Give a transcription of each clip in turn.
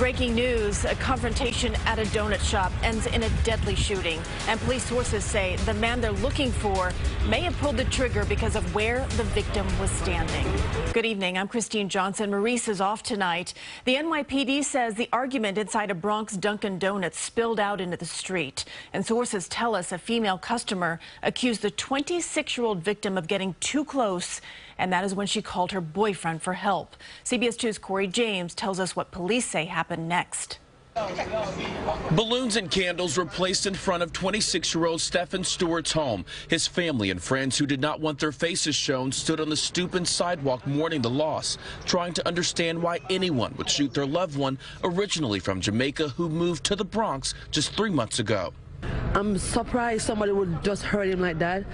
Breaking news, a confrontation at a donut shop ends in a deadly shooting. And police sources say the man they're looking for may have pulled the trigger because of where the victim was standing. Good evening, I'm Christine Johnson. Maurice is off tonight. The NYPD says the argument inside a Bronx Dunkin' Donuts spilled out into the street. And sources tell us a female customer accused the 26-year-old victim of getting too close and that is when she called her boyfriend for help. CBS 2's Cory James tells us what police say happened next. Balloons and candles were placed in front of 26-year-old Stephen Stewart's home. His family and friends who did not want their faces shown stood on the stoop and sidewalk mourning the loss, trying to understand why anyone would shoot their loved one, originally from Jamaica, who moved to the Bronx just three months ago. I'm surprised somebody would just hurt him like that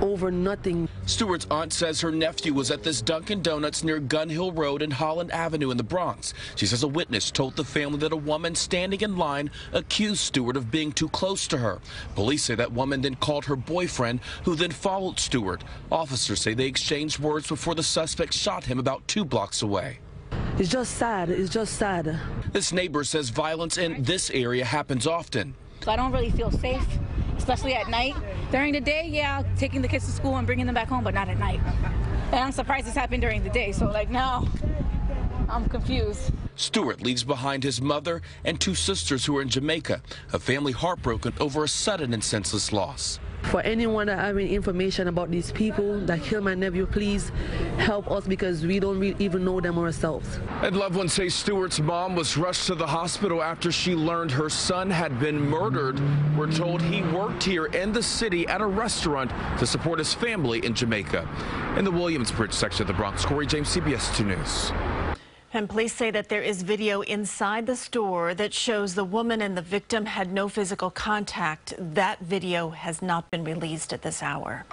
over nothing. Stewart's aunt says her nephew was at this Dunkin' Donuts near Gun Hill Road and Holland Avenue in the Bronx. She says a witness told the family that a woman standing in line accused Stewart of being too close to her. Police say that woman then called her boyfriend, who then followed Stewart. Officers say they exchanged words before the suspect shot him about two blocks away. It's just sad. It's just sad. This neighbor says violence in this area happens often. So I don't really feel safe, especially at night. During the day, yeah, taking the kids to school and bringing them back home, but not at night. And I'm surprised this happened during the day. So like now, I'm confused. Stewart leaves behind his mother and two sisters who are in Jamaica, a family heartbroken over a sudden and senseless loss. For anyone that having information about these people that killed my nephew, please help us because we don't really even know them ourselves. And loved ones say Stewart's mom was rushed to the hospital after she learned her son had been murdered. We're told he worked here in the city at a restaurant to support his family in Jamaica. In the Williamsbridge section of the Bronx, Cory James, CBS 2 News. And police say that there is video inside the store that shows the woman and the victim had no physical contact. That video has not been released at this hour.